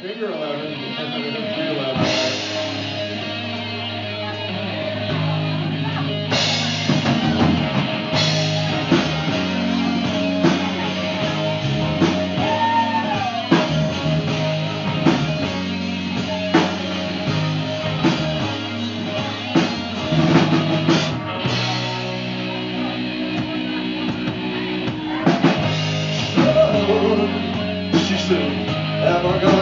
finger louder and then. She said, have I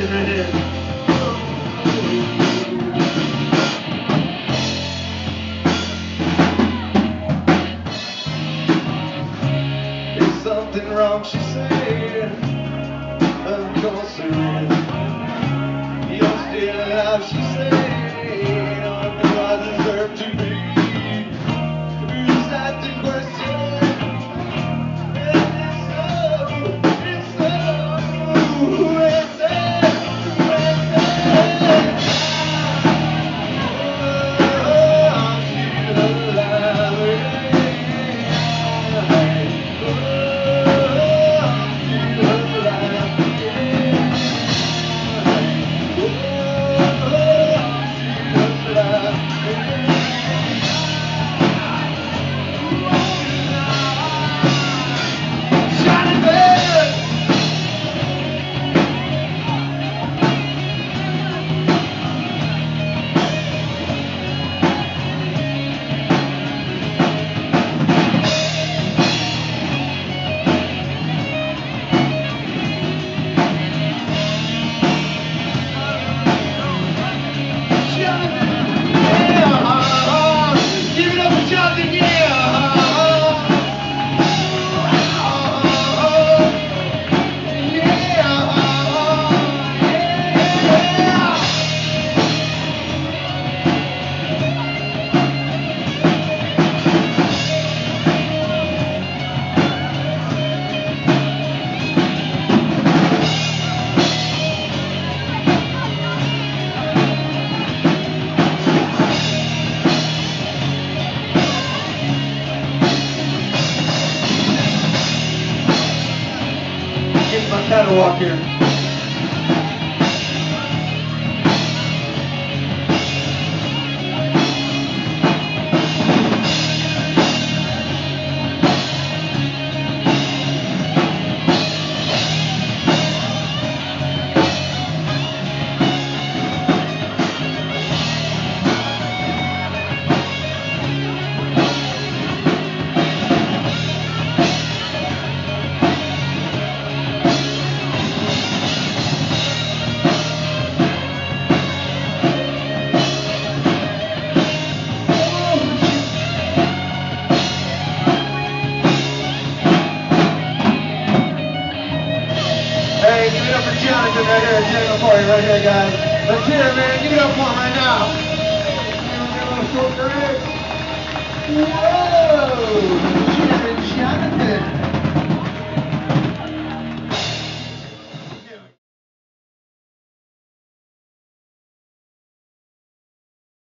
this something wrong, she said. Of course there is. You're still alive, she said. walk in. Right here, for you right here, guys. Let's hear it, man. Give it up for him right now. Whoa!